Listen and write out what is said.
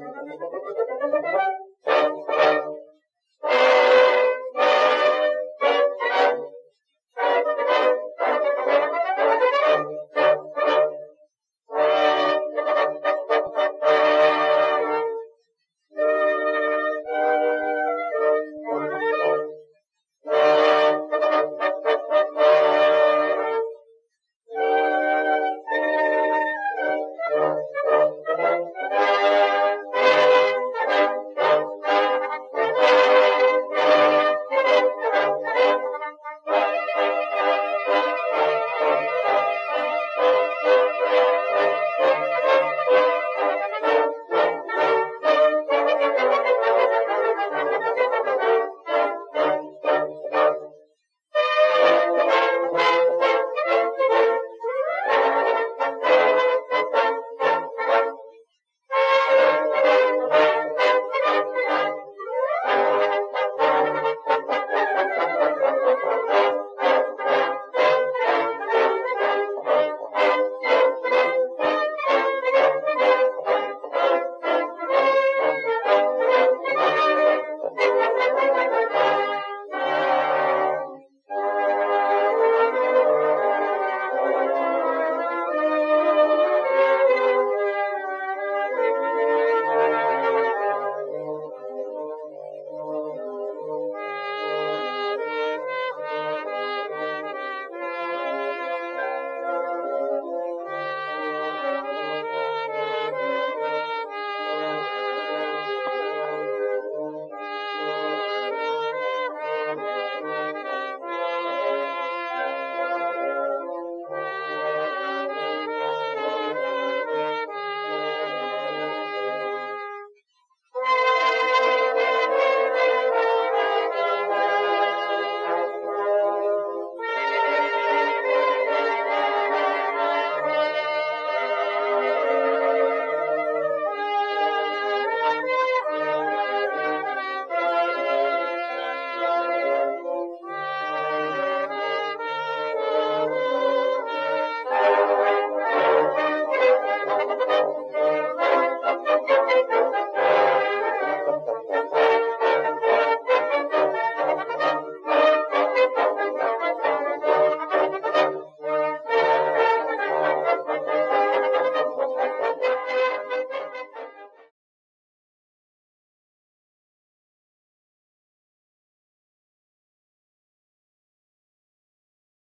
¡Gracias!